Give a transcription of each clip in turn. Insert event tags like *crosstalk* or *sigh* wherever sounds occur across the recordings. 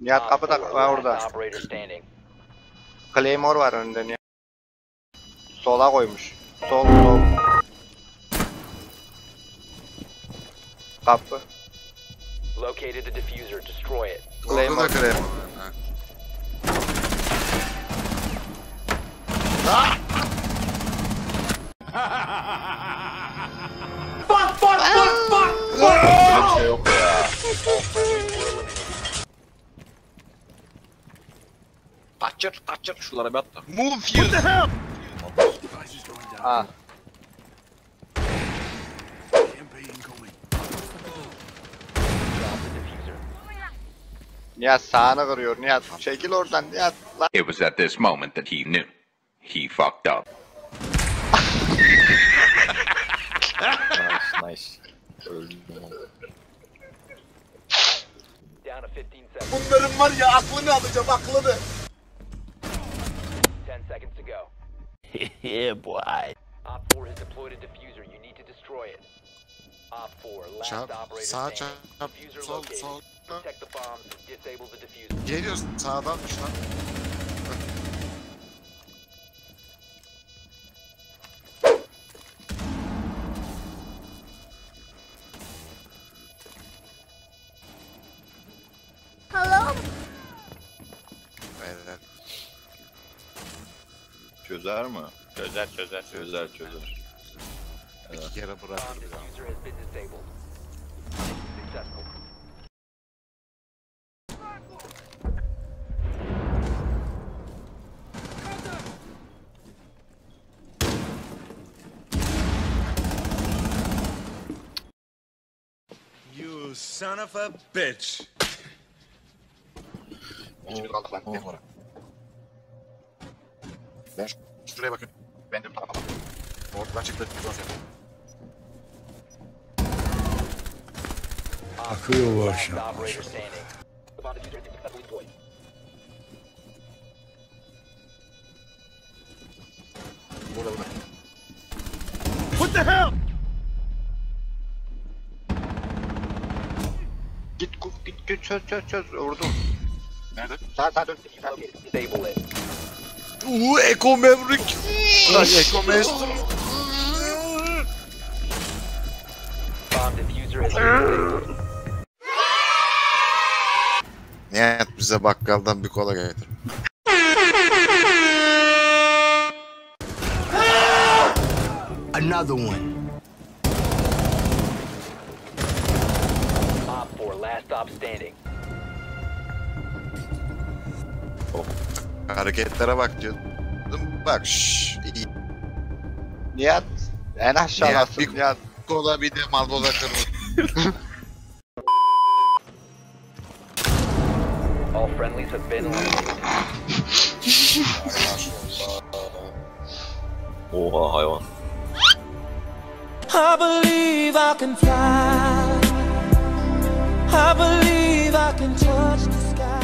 Nihat kapıda var orada. Claymore var önünde Nihat. Sola koymuş. Sol sol. Kapı. Located the diffuser. Destroy it. Orada da Claymore. krem var. ha. Kaçır kaçır şulara bir at da. Move you. Ha. Drop Nihat sağını kırıyor Nihat. Çekil oradan Nihat. Lan. It was at this moment that he knew. He fucked up. Nice nice. Down to 15 seconds. Bunların var ya aklını alacağım aklını. 10 seconds to go. *laughs* yeah boy. Op 4 has deployed a diffuser. You need to destroy it. Op 4, last Çarp. operator Sağ standing. çarp. Diffuser Sol located. sol. Protect the bombs. Disable the diffuser. Geliyor sağdanmış lan. Beyler. Çözer mi? Çözer çözer. Çözer çözer. İki kere bırakır bir daha. son of a bitch. Hiçbir. Oh. Ben şuraya bakın. What the hell? Çöz çöz çöz. Vurdum. Nerede? Sağ sağ dön. Disable it. Uuu Eko Maverick. Lan Eko disabled. Nihat bize bakkaldan bir kola getir. Another one. Op 4, last stop standing. Hareketlere bak diyordum. Bak şşş. iyi. Nihat. En aşağıdasın bir- Nihat. Kola bir de Malbora kırmızı. *laughs* All friendlies have been. Oha hayvan. I believe I can fly. I believe I can touch the sky.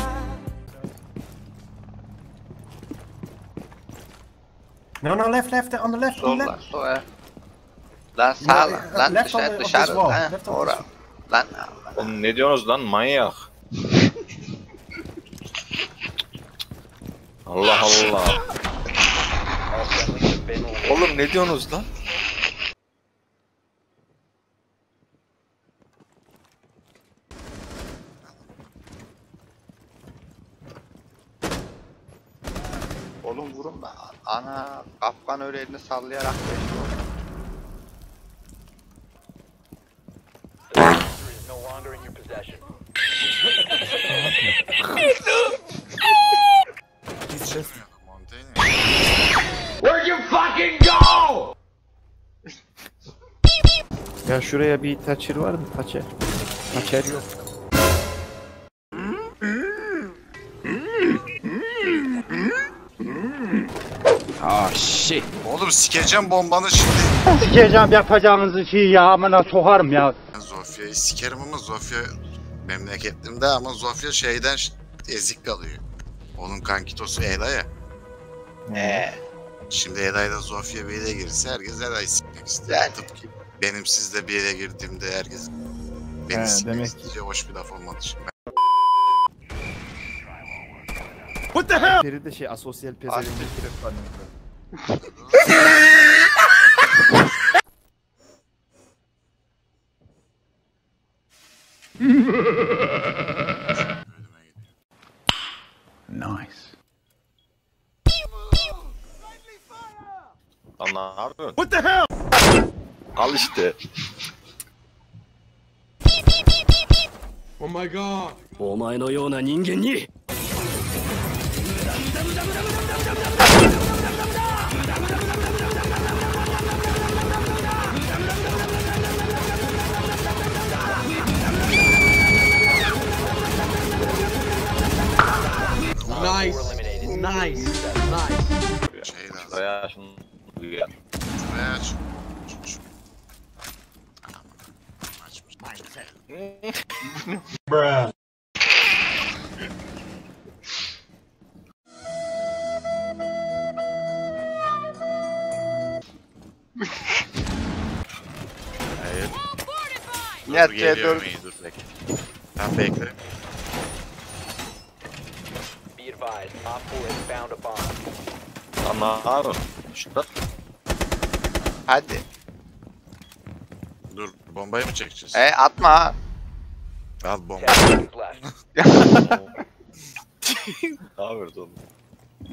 No, no, left, left, on the left, on the left. sol. he. Lan sağ lan. Lan left on dışarı dışarı. of ora. Lan Oğlum ne diyorsunuz lan manyak? *laughs* Allah Allah. Oğlum ne diyorsunuz lan? Oğlum vurun da. Ana kapkan öyle elini sallayarak geçti. İs no longer in your possession. Ya şuraya bir taçır var mı? Taçer. Taçer yok. Shit. Oğlum sikeceğim bombanı şimdi. Sikeceğim yapacağınızı şey ya amına sokarım ya. Ben Zofia'yı sikerim ama Zofia memleketlimde ama Zofia şeyden ş- ezik kalıyor. Onun kankitosu Ela ya. Ee, Şimdi Ela'yla Zofia bir yere girse herkes Ela'yı sikmek istiyor. Yani. Tıpkı benim sizle bir yere girdiğimde herkes beni He, sikmek demek ki- isteyecek hoş bir laf olmadı şimdi. What the hell? Peri de şey asosyal pezevenk. Önüme gidiyor. Lan ne yapıyorsun? What the hell? Al işte. Oh my god. お前のような人間に Ya. Şuraya aç. Açmış. Hayır. Dur geliyorum C4 iyi dur bekle. Tamam bekle. Be advised, Op 4 has found a bomb. Şut lan. Hadi. Dur bombayı mı çekeceğiz? E atma ha. Al bomba. 10 seconds left. Ne yapıyorsun oğlum?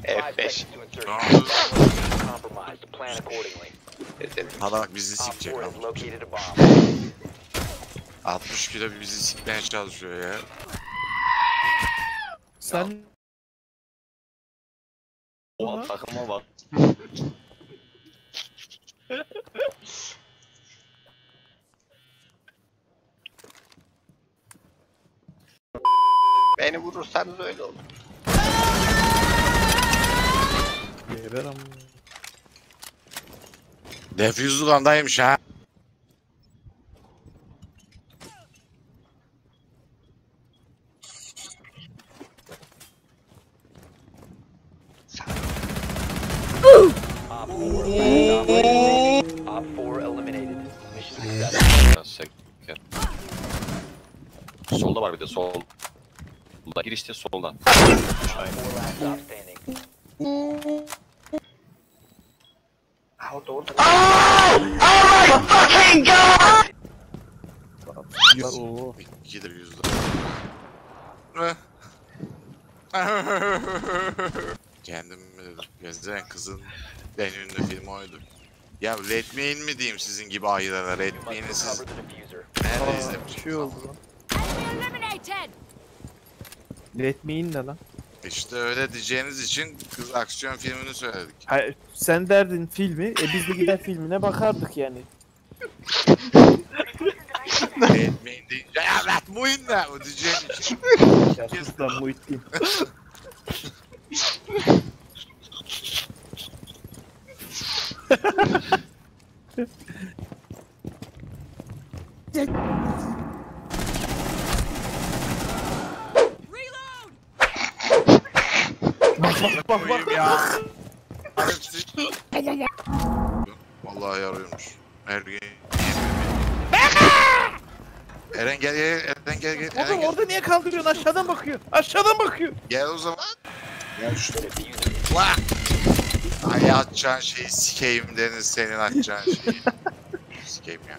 5 F5. seconds to insertion. Ne oldu? Compromised. Plan accordingly. Salak bizi sikecek 4 ama. has located a bomb. 60 kilo bizi sikmeye çalışıyor ya. Sen O takıma bak. *laughs* Beni vurursanız öyle olur. geber ama. Defuse'lu landaymış ha. Op Op 4 eliminated. Mission successful. Seker. Solda var bir de sol. Solda gir işte solda. Op 4 last stop standing. Ha orada orada. Ya, Oo. Yüzde. Kendim mi dedim. Gezen kızın en ünlü filmi oydu. Ya Let Me In mi diyeyim sizin gibi ayılara? Let You Me must In'i siz nerede Aa, izlemişsiniz? şey oldu lan. Eliminated! Let me in ne lan? İşte öyle diyeceğiniz için kız aksiyon filmini söyledik. Hayır, sen derdin filmi, e biz de gider filmine bakardık yani. Let Me In deyince ya Let Me In ne? O diyeceğin için. Ya sus lan Muhittin. *laughs* bak bak bak. ya. Vallahi yarıyormuş. Her gün. Eren gel gel, Eren gel gel, Eren Oğlum gel. orada niye kaldırıyorsun? Aşağıdan bakıyor. Aşağıdan bakıyor. Gel o zaman. Gel şu. The diffuser is Vah! Ay atacağın şeyi sikeyim Deniz senin atacağın şeyi. sikeyim ya.